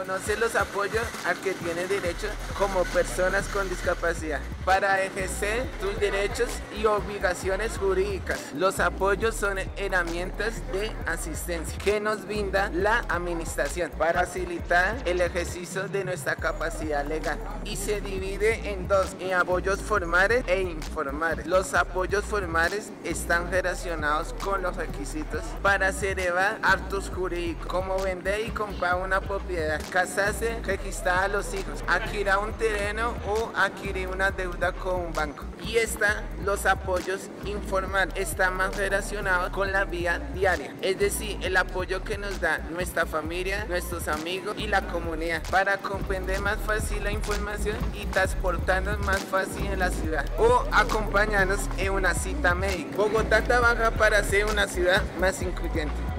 Conoce los apoyos al que tiene derecho como personas con discapacidad para ejercer tus derechos y obligaciones jurídicas. Los apoyos son herramientas de asistencia que nos brinda la administración para facilitar el ejercicio de nuestra capacidad legal y se divide en dos, en apoyos formales e informales. Los apoyos formales están relacionados con los requisitos para celebrar actos jurídicos como vender y comprar una propiedad, casarse, registrar a los hijos, adquirir un terreno o adquirir una deuda con un banco. Y están los apoyos informales, están más relacionados con la vía diaria, es decir, el apoyo que nos da nuestra familia, nuestros amigos y la comunidad para comprender más fácil la información y transportarnos más fácil en la ciudad o acompañarnos en una cita médica. Bogotá trabaja para ser una ciudad más incluyente.